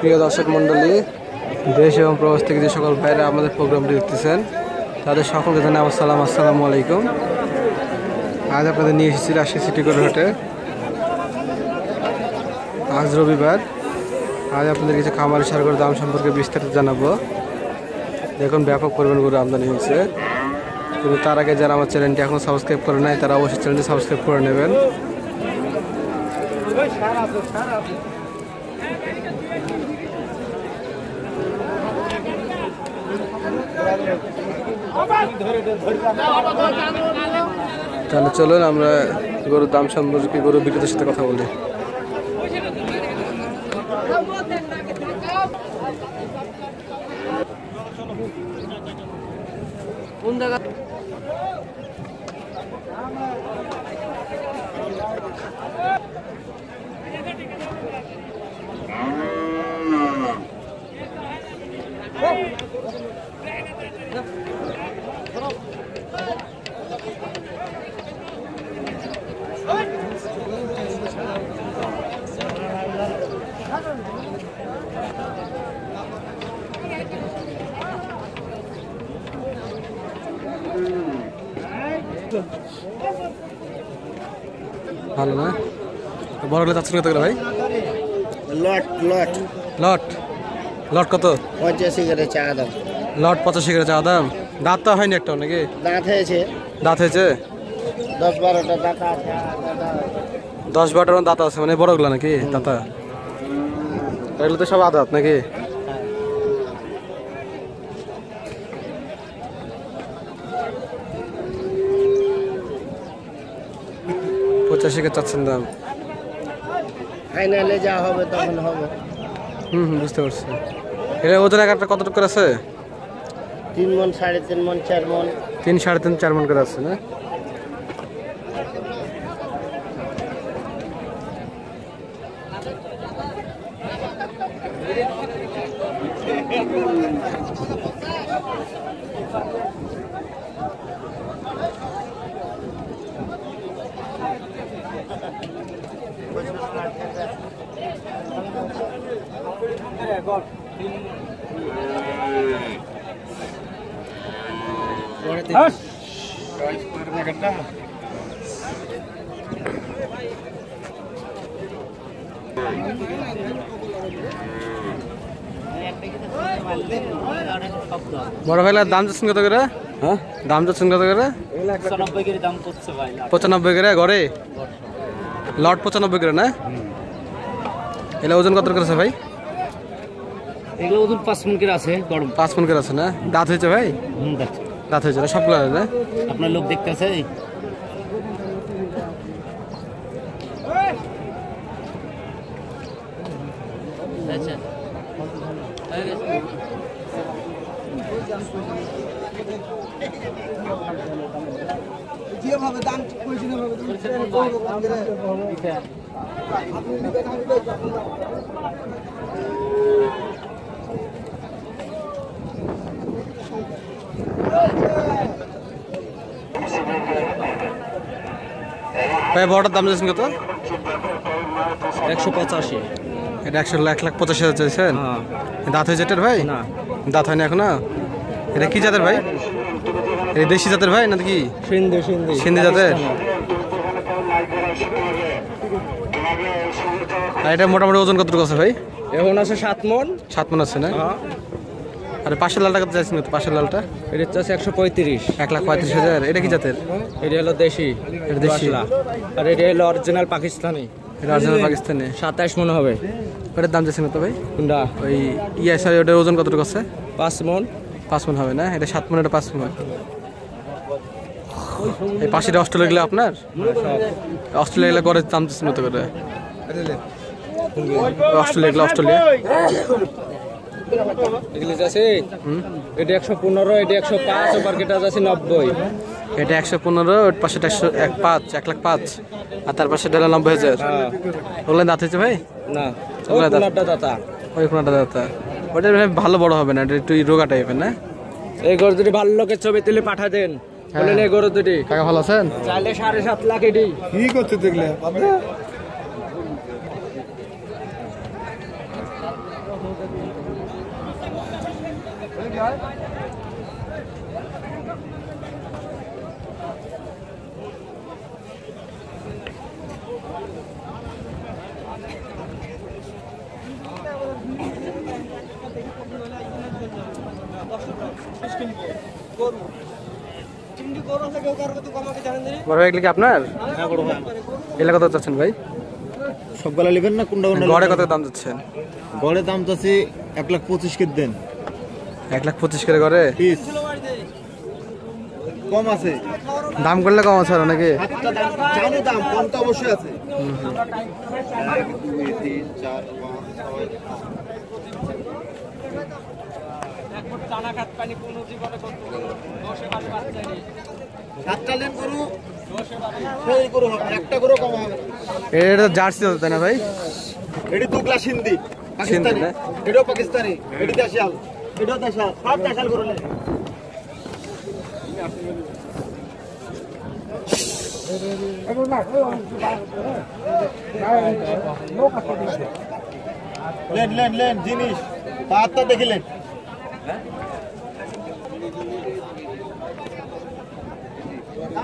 প্রিয় দর্শক মণ্ডলী, দেশ এবং প্রবাস থেকে যে সকল ভাইরা আমাদের প্রোগ্রামটি দেখতেছেন, তাদের সকলকে জানাই আমার সালাম, আসসালামু আলাইকুম। আজ আপনাদের নিয়ে এসেছি রাজশাহী সিটি কোর্ট হাটে আজ রবিবার, আজ আপনাদের কিছু খামারি সারগর দাম সম্পর্কে বিস্তারিত জানাব। দেখুন, ব্যাপক পরিমাণ গরু আমদানি হয়েছে। কিন্তু তার আগে যারা আমার চ্যানেলটি এখন সাবস্ক্রাইব করে নাই, তারা অবশ্যই চ্যানেলটি সাবস্ক্রাইব করে নেবেন। তাহলে চলুন আমরা গরুর দাম সম্পর্কে গরু বিক্রেতার সাথে কথা বলি। ভালো না? বড়গুলো চাচ্ছেন কত করে ভাই? লট লট। লট? লট কত? পঁচাশি করে চা দাম। লট পঁচাশি করে চা দাম? দাঁত তো হয়নি একটা নাকি? দাঁত হয়েছে। দাঁত হয়েছে? দশ বারোটা দাঁত আছে দশ বারোটার দাঁত আছে মানে বড়গুলো নাকি দাঁতা? এগুলো তো সব আদাত নাকি? পঁচাশি কে চাচ্ছেন দাম? ফাইনালে যা হবে তখন হবে। হুম হুম বুঝতে পারছি। এটা ওজন এক একটা কতটুকু করে আছে? তিন মন সাড়ে তিন মন চার মন। তিন সাড়ে তিন চার মন করে আছে না? বড় ভাইলার দাম যাচ্ছেন কত করে? হ্যাঁ? দাম যাচ্ছেন কত করে? পঁচানব্বই করে ঘরে? লট পঁচানব্বই করে না? এলে ওজন কত করে আছে ভাই? এগুলো ওজন পাঁচ মন করে আছে গরম। পাঁচ মন করে আছে না? দাঁত হয়েছে ভাই? দাঁত। হয়েছে না? সবগুলো আছে না? আপনার লোক দেখতে আছে আচ্ছা। ভাই বড়টার দাম যাচ্ছেন কত? একশো পঁচাশি। এটা একশো এক লাখ পঁচাশি হাজার চাইছেন? হ্যাঁ। দাঁত হয়েছে এটার ভাই? না। দাঁত হয়নি এখনও? এটা কি জাতের ভাই? এটা দেশি জাতের ভাই না কি সিন্ধু সিন্ধু। সিন্ধি জাতের? আর এটা মোটামুটি ওজন কতটুকু আছে ভাই? এখন আছে সাত মন। সাত মন আছে না? হ্যাঁ। আর পাশের লালটা কত চাইছেন পাশের লালটা? এটা হচ্ছে একশো পঁয়ত্রিশ। এক লাখ পঁয়ত্রিশ হাজার এটা কি জাতের? এটা হলো দেশি এটা দেশি। আর এটা হলো অরিজিনাল পাকিস্তানি। এটা অরিজিনাল পাকিস্তানে। সাতাইশ মন হবে। ওটার দাম চাইছেন কত ভাই? কোনটা? ওই ইয়া সরি ওটার ওজন কতটুকু আছে? পাঁচ মন। পাঁচ মন হবে না? এটা সাত মন এটা পাঁচ মন। এই পাশেটা অস্ট্রেলিয়া গেলে আপনার? অস্ট্রেলিয়া গেলে গড়ের দাম চাচ্ছেন কত করে? অস্ট্রেলিয়া গেলে অস্ট্রেলিয়া। এগুলো আছে? এটা একশো পনেরো এটা একশো পাঁচ আছে নব্বই। এটা একশো পনেরো ওর পাশে একশো এক পাঁচ এক লাখ পাঁচ। আর তার পাশে ডেলা নব্বই হাজার। হ্যাঁ। ওগুলো দাঁত হয়েছে ভাই? না ওগুলা ওই দাম। কোনারটা দাতা। ওই কোনটা দাঁতা। ওটা ভালো বড় হবে না এটা একটু রোগা টাইপের না? এই গরু দুটি ভালো লোকের ছবি তুলে পাঠা দেন বলেন এই গরু দুটি। কাকা ভালো আছেন? চাইলে সাড়ে সাত লাখ এটি। কি করতে দেখলে? বড় ভাই এগুলো কি আপনার? এগুলো কত চাচ্ছেন ভাই? সবগুলা নেবেন না কোনটা কোনটা গড়ে কত দাম চাচ্ছেন গড়ে দাম চাচ্ছি এক লাখ পঁচিশ কে দেন। এক লাখ পঁচিশ করে পিস। কম আছে। দাম করলে কম আছে আরও নাকি? দাম কম তো অবশ্যই আছে। সাতটা লেন গরু এটা জার্সি হতো না ভাই? এটি দুগলা সিন্ধি পাকিস্তানি। না? এটাও পাকিস্তানি এটি দেশাল। এটাও দেশাল সব দেশাল গরু লেন। লেন লেন লেন জিনিস। পাহাড়টা দেখিলেন।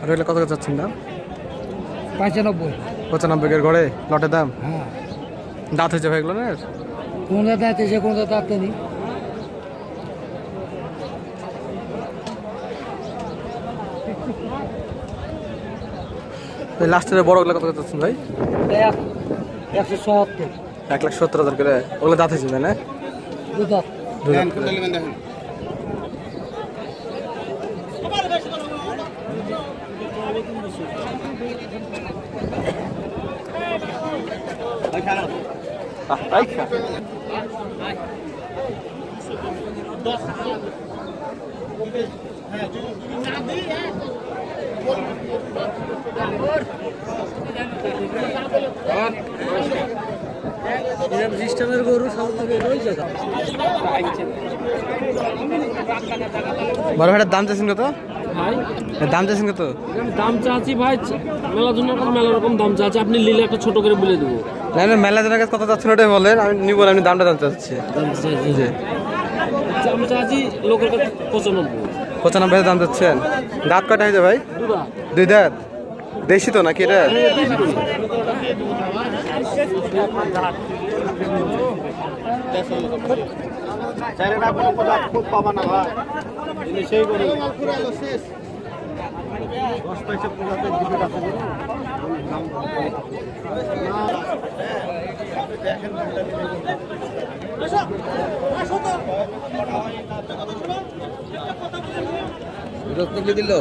আর এগুলো কত করে চাচ্ছেন দাম? পঁচানব্বই। পঁচানব্বই এর গড়ে লটের দাম? হ্যাঁ। দাঁত হয়েছে ভাই এগুলো না? কোনটা দাঁতে যে কোনটা দাঁতে লাস্টের বড়গুলো কত করে চাচ্ছেন ভাই? একশো সত্তর। এক লাখ সত্তর হাজার করে। ওগুলো দাঁত হয়েছে তাই না? দু দাঁত। সিস্টেমের গরু সব থেকে রয়েছে বড় ভাইটার দাম চাইছেন কত? ভাই। দাম চাইছেন কত? দাম চাচ্ছি ভাই মেলা জনের কাছে মেলা রকম দাম চাচ্ছি। আপনি নিলে একটা ছোট করে বলে দেবো। না না মেলা জনের কাছে কত চাচ্ছেন ওটাই বলেন আমি নিব আমি দামটা দাম চাচ্ছি। দাম চাচ্ছি। লোকের কাছে পঁচানব্বই। পঁচানব্বই দাম চাচ্ছেন। দাঁত কয়টা হয়েছে ভাই? দুই দাঁত। দেশি তো নাকি এটা? চারিটা কোনো কোথাও খুব পাবা না ভাই। এই সেই গরু দশ পয়সা পূজাতে দিবে কাছে গরু দিল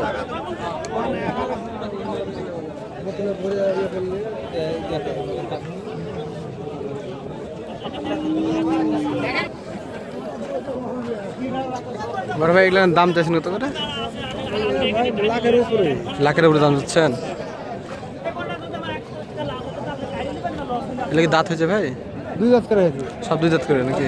বড় ভাই এগুলোর দাম চাইছেন কত করে? লাখের উপরে দাম চাচ্ছেন। এগুলো কি দাঁত হয়েছে ভাই? দুই দাঁত করে সব দুই দাঁত করে নাকি?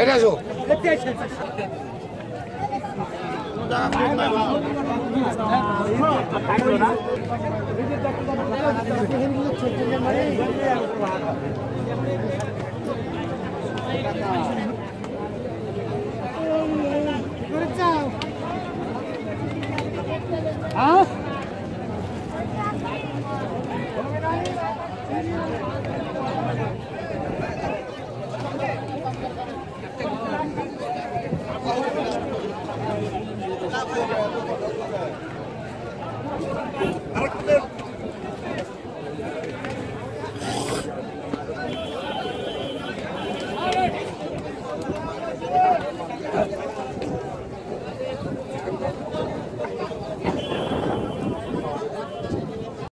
এটা Thank you.